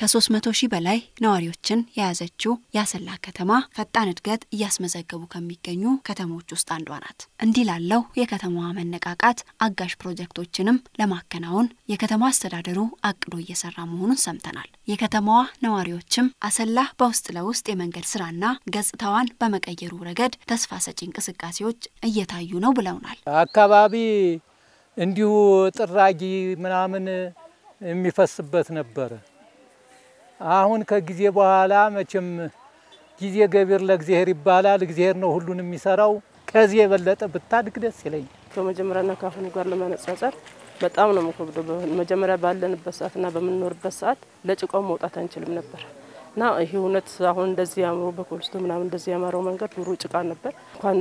ከ300 ሺህ በላይ ነዋሪዎችን የያዘችው የአሰላ ከተማ ፈጣን እድገት እያስመዘገቡ ከሚገኙ ከተሞች ውስጥ አንዷ ናት። እንዲህ ላለው የከተማዋ መነቃቃት አጋዥ ፕሮጀክቶችንም ለማከናወን የከተማ አስተዳደሩ አቅዶ እየሰራ መሆኑን ሰምተናል። የከተማዋ ነዋሪዎችም አሰላ በውስጥ ለውስጥ የመንገድ ስራና ገጽታዋን በመቀየሩ ረገድ ተስፋ ሰጪ እንቅስቃሴዎች እየታዩ ነው ብለውናል። አካባቢ እንዲሁ ጥራጊ ምናምን የሚፈስበት ነበረ። አሁን ከጊዜ በኋላ መቼም ጊዜ ገቢር ለእግዚአብሔር ይባላል። እግዚአብሔር ነው ሁሉን የሚሰራው። ከዚህ የበለጠ ብታድግ ደስ ይለኛል። ከመጀመሪያና ካሁኑ ጋር ለማነጻጸር በጣም ነው የምከብደው። መጀመሪያ ባለንበት ሰዓትና በምንኖርበት ሰዓት ለጭቃው መውጣት አንችልም ነበር እና ይህ እውነት አሁን እንደዚህ ያምሮ በኮብልስቶ ምናምን እንደዚህ ያማረው መንገድ ድሮ ጭቃ ነበር። እንኳን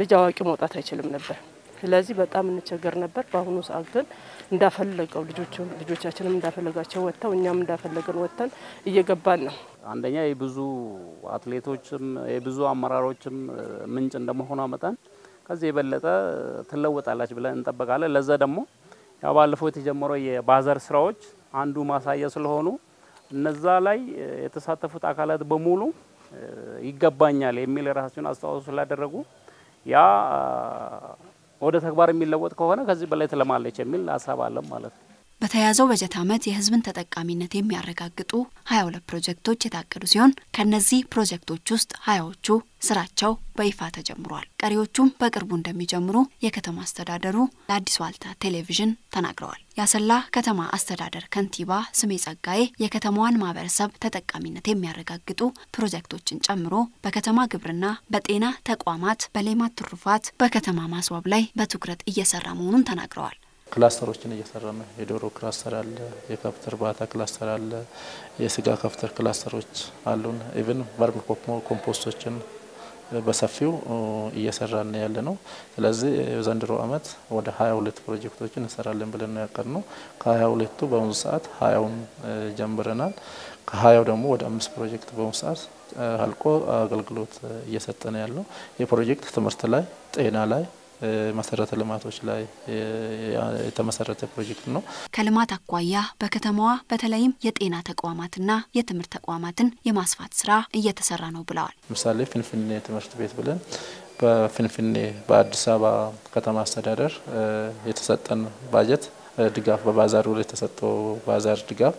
ልጅ አዋቂ መውጣት አይችልም ነበር። ስለዚህ በጣም እንቸገር ነበር። በአሁኑ ሰዓት ግን እንዳፈለገው ልጆቻችንም እንዳፈለጋቸው ወጥተው እኛም እንዳፈለገን ወጥተን እየገባን ነው። አንደኛ የብዙ አትሌቶችም የብዙ አመራሮችም ምንጭ እንደመሆኗ መጠን ከዚህ የበለጠ ትለወጣለች ብለን እንጠበቃለን። ለዛ ደግሞ ያው ባለፈው የተጀመረው የባዛር ስራዎች አንዱ ማሳያ ስለሆኑ እነዛ ላይ የተሳተፉት አካላት በሙሉ ይገባኛል የሚል የራሳቸውን አስተዋጽኦ ስላደረጉ ያ ወደ ተግባር የሚለወጥ ከሆነ ከዚህ በላይ ትለማለች የሚል ሀሳብ አለም ማለት ነው። በተያዘው በጀት ዓመት የሕዝብን ተጠቃሚነት የሚያረጋግጡ ሀያ ሁለት ፕሮጀክቶች የታቀዱ ሲሆን ከእነዚህ ፕሮጀክቶች ውስጥ ሀያዎቹ ስራቸው በይፋ ተጀምሯል። ቀሪዎቹም በቅርቡ እንደሚጀምሩ የከተማ አስተዳደሩ ለአዲስ ዋልታ ቴሌቪዥን ተናግረዋል። የአሰላ ከተማ አስተዳደር ከንቲባ ስሜ ጸጋዬ የከተማዋን ማህበረሰብ ተጠቃሚነት የሚያረጋግጡ ፕሮጀክቶችን ጨምሮ በከተማ ግብርና፣ በጤና ተቋማት፣ በሌማት ትሩፋት፣ በከተማ ማስዋብ ላይ በትኩረት እየሰራ መሆኑን ተናግረዋል። ክላስተሮችን እየሰራ ነው። የዶሮ ክላስተር አለ፣ የከብት እርባታ ክላስተር አለ፣ የስጋ ከብት ክላስተሮች አሉን። even vermi compost ኦችን በሰፊው እየሰራን ያለ ነው። ስለዚህ ዘንድሮ አመት ወደ ሀያ ሁለት ፕሮጀክቶችን እንሰራለን ብለን ነው ያቀድነው። ከሀያ ሁለቱ በአሁኑ ሰዓት ሀያውን ጀምረናል። ከሀያው ደግሞ ወደ አምስት ፕሮጀክት በአሁኑ ሰዓት አልቆ አገልግሎት እየሰጠ ነው ያለው። ይህ ፕሮጀክት ትምህርት ላይ፣ ጤና ላይ መሰረተ ልማቶች ላይ የተመሰረተ ፕሮጀክት ነው። ከልማት አኳያ በከተማዋ በተለይም የጤና ተቋማትና የትምህርት ተቋማትን የማስፋት ስራ እየተሰራ ነው ብለዋል። ምሳሌ ፍንፍኔ ትምህርት ቤት ብለን በፊንፊኔ በአዲስ አበባ ከተማ አስተዳደር የተሰጠን ባጀት ድጋፍ በባዛሩ ላይ የተሰጠው ባዛር ድጋፍ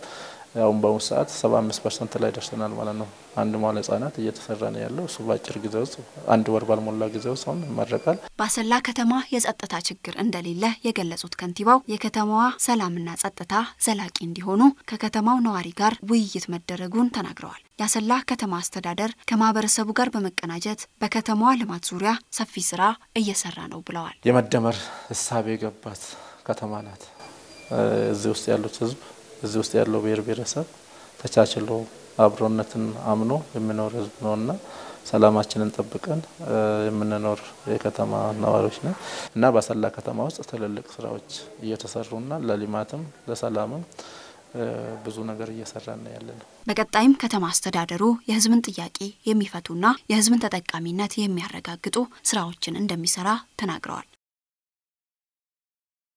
አሁን በአሁኑ ሰዓት ሰባ አምስት percent ላይ ደርሰናል ማለት ነው። አንድ መዋለ ህጻናት እየተሰራ ነው ያለው። እሱ በአጭር ጊዜ ውስጥ አንድ ወር ባልሞላ ጊዜ ውስጥ አሁን ይመረቃል። በአሰላ ከተማ የጸጥታ ችግር እንደሌለ የገለጹት ከንቲባው የከተማዋ ሰላምና ጸጥታ ዘላቂ እንዲሆኑ ከከተማው ነዋሪ ጋር ውይይት መደረጉን ተናግረዋል። የአሰላ ከተማ አስተዳደር ከማህበረሰቡ ጋር በመቀናጀት በከተማዋ ልማት ዙሪያ ሰፊ ስራ እየሰራ ነው ብለዋል። የመደመር እሳቤ የገባት ከተማ ናት። እዚህ ውስጥ ያሉት ህዝብ እዚህ ውስጥ ያለው ብሔር ብሔረሰብ ተቻችሎ አብሮነትን አምኖ የሚኖር ህዝብ ነውና ሰላማችንን ጠብቀን የምንኖር የከተማ ነዋሪዎች ነን እና በአሰላ ከተማ ውስጥ ትልልቅ ስራዎች እየተሰሩና ለልማትም ለሰላምም ብዙ ነገር እየሰራን ያለ ነው። በቀጣይም ከተማ አስተዳደሩ የህዝብን ጥያቄ የሚፈቱና የህዝብን ተጠቃሚነት የሚያረጋግጡ ስራዎችን እንደሚሰራ ተናግረዋል።